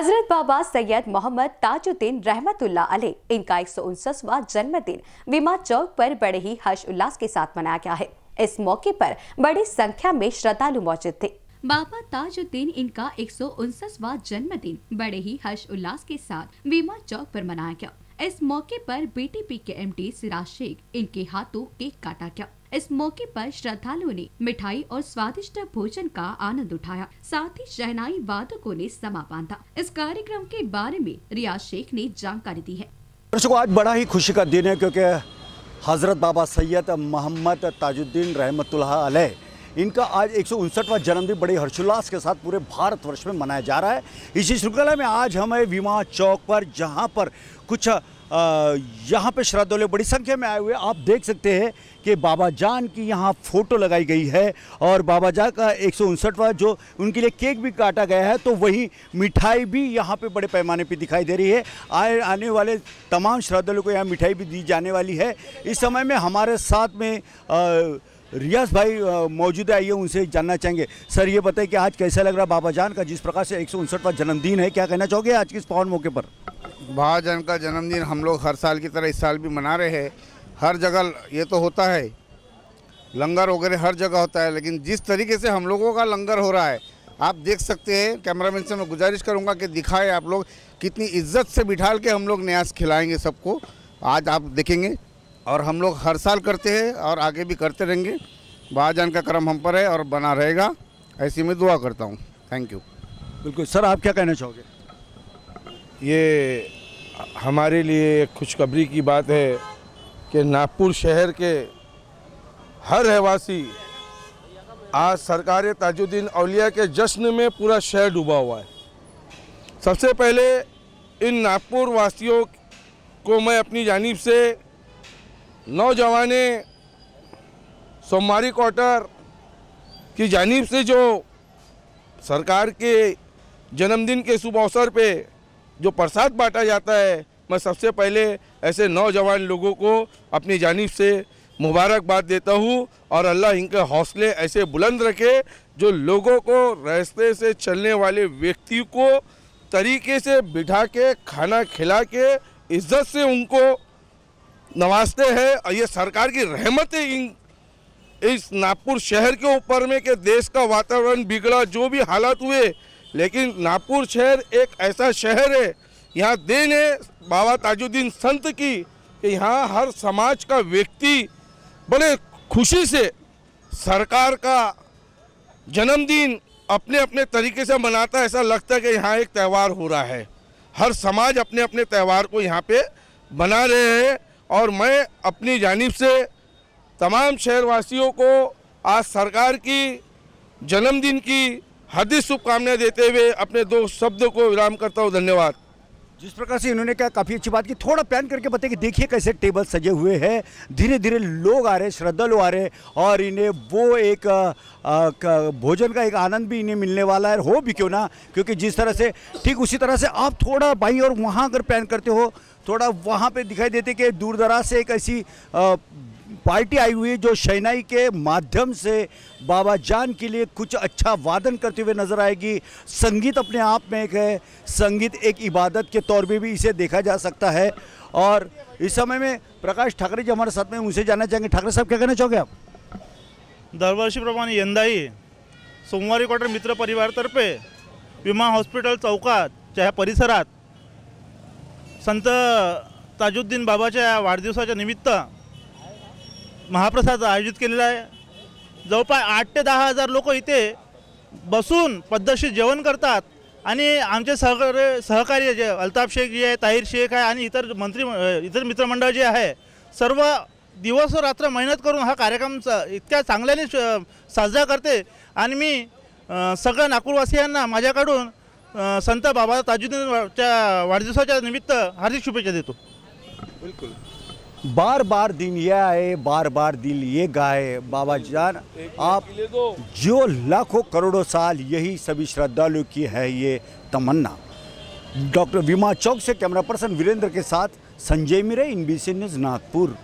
हज़रत बाबा सैयद मोहम्मद ताजुद्दीन रहमतुल्ला अली इनका एक सौ जन्मदिन विमा चौक पर बड़े ही हर्ष उल्लास के साथ मनाया गया है। इस मौके पर बड़ी संख्या में श्रद्धालु मौजूद थे। बाबा ताजुद्दीन इनका एक जन्मदिन बड़े ही हर्ष उल्लास के साथ विमा चौक पर मनाया गया। इस मौके पर बीटीपी के एमडी सिराज शेख, इनके हाथों केक काटा गया। इस मौके पर श्रद्धालुओं ने मिठाई और स्वादिष्ट भोजन का आनंद उठाया। साथ ही शहनाई वादकों ने समा बांधा। इस कार्यक्रम के बारे में रियाज शेख ने जानकारी दी है। दर्शकों, आज बड़ा ही खुशी का दिन है क्योंकि हज़रत बाबा सैयद मोहम्मद ताजुद्दीन रहमतुल्लाह अलैह इनका आज एक जन्मदिन बड़े हर्षोल्लास के साथ पूरे भारतवर्ष में मनाया जा रहा है। इसी श्रृंखला में आज हम विमा चौक पर जहाँ पर कुछ यहाँ पे श्रद्धालु बड़ी संख्या में आए हुए। आप देख सकते हैं कि बाबा जान की यहाँ फ़ोटो लगाई गई है और बाबा जान का एक जो उनके लिए केक भी काटा गया है तो वही मिठाई भी यहाँ पे बड़े पैमाने पे दिखाई दे रही है। आए आने वाले तमाम श्रद्धालुओं को यहाँ मिठाई भी दी जाने वाली है। इस समय में हमारे साथ में आ, रियाज भाई मौजूद है, आइए उनसे जानना चाहेंगे। सर, ये बताइए कि आज कैसा लग रहा बाबा जान का, जिस प्रकार से एक सौ जन्मदिन है, क्या कहना चाहोगे आज के इस पावन मौके पर? बाबा जान का जन्मदिन हम लोग हर साल की तरह इस साल भी मना रहे हैं। हर जगह ये तो होता है, लंगर वगैरह हर जगह होता है, लेकिन जिस तरीके से हम लोगों का लंगर हो रहा है, आप देख सकते हैं, कैमरामैन से मैं गुजारिश करूँगा कि दिखाए आप लोग, कितनी इज़्ज़त से बिठाल के हम लोग न्यास खिलाएँगे सबको। आज आप देखेंगे और हम लोग हर साल करते हैं और आगे भी करते रहेंगे। महाजन का क्रम हम पर है और बना रहेगा। ऐसी मैं दुआ करता हूँ। थैंक यू बिल्कुल। सर आप क्या कहना चाहोगे? ये हमारे लिए एक खुशखबरी की बात है कि नागपुर शहर के हर रहवासी आज सरकार ताजुद्दीन अलिया के जश्न में पूरा शहर डूबा हुआ है। सबसे पहले इन नागपुर वासियों को मैं अपनी जानिब से नौजवाने सोमवारी क्वार्टर की जानिब से जो सरकार के जन्मदिन के शुभ अवसर पे जो प्रसाद बांटा जाता है, मैं सबसे पहले ऐसे नौजवान लोगों को अपनी जानिब से मुबारकबाद देता हूँ और अल्लाह इनके हौसले ऐसे बुलंद रखे जो लोगों को रास्ते से चलने वाले व्यक्ति को तरीके से बिठा के, खाना खिला के, इज़्ज़त से उनको नवाजते हैं, और ये सरकार की रहमत है इन इस नागपुर शहर के ऊपर में कि देश का वातावरण बिगड़ा, जो भी हालात हुए। लेकिन नागपुर शहर एक ऐसा शहर है, यहाँ देन है बाबा ताजुद्दीन संत की, कि यहाँ हर समाज का व्यक्ति बड़े खुशी से सरकार का जन्मदिन अपने अपने तरीके से मनाता है। ऐसा लगता है कि यहाँ एक त्यौहार हो रहा है। हर समाज अपने अपने त्यौहार को यहाँ पे बना रहे हैं। और मैं अपनी जानब से तमाम शहरवासियों को आज सरकार की जन्मदिन की हार्दिक शुभकामनाएँ देते हुए अपने दो शब्द को विराम करता हूँ। धन्यवाद। जिस प्रकार से इन्होंने क्या काफ़ी अच्छी बात की थोड़ा प्लान करके बताए कि देखिए कैसे टेबल सजे हुए हैं। धीरे धीरे लोग आ रहे श्रद्धालु आ रहे और इन्हें वो एक आ, आ, भोजन का एक आनंद भी इन्हें मिलने वाला है। हो भी क्यों ना क्योंकि जिस तरह से ठीक उसी तरह से आप थोड़ा भाई और वहाँ अगर प्लान करते हो थोड़ा वहाँ पे दिखाई देते कि दूर दराज से एक ऐसी पार्टी आई हुई है जो शहनाई के माध्यम से बाबा जान के लिए कुछ अच्छा वादन करते हुए नज़र आएगी। संगीत अपने आप में एक है। संगीत एक इबादत के तौर पे भी इसे देखा जा सकता है। और इस समय में प्रकाश ठाकरे जी हमारे साथ में उनसे जाना चाहेंगे। ठाकरे साहब, क्या कहना चाहोगे आप? दरवर्षीप्रमाणे यंदाही, सोमवारी क्वार्टर मित्र परिवारतर्फे विमा हॉस्पिटल चौकात च्या परिसरात संत ताजुद्दीन बाबाच्या वाढदिवसाच्या निमित्त महाप्रसाद आयोजित केलेला आहे. जवळपास आठ ते दहा हजार लोक इथे बसून पद्धतशीर जेवण करतात आणि आमचे सहकार्य सहकार्य जे अल्ताफ शेख जे आहे ताहिर शेख आहे आणि इतर मंत्री इतर मित्रमंडळ जे आहे सर्व दिवस रात्र मेहनत करून हा कार्यक्रम इतक्या चांगल्याने साजरा करते. आणि मी सगळ्या नागपूरवासियांना माझ्याकडून संत बाबा ताजुद्दीनच्या वाढदिवसाच्या निमित्त हार्दिक शुभेच्छा देतो. बिल्कुल. बार बार दिन ये आए, बार बार दिल ये गाए. बाबा जान, आप जो लाखों करोड़ों साल यही सभी श्रद्धालु की है ये तमन्ना. डॉक्टर विमा चौक से कैमरा पर्सन वीरेंद्र के साथ Sanjay Mire in B news Nagpur.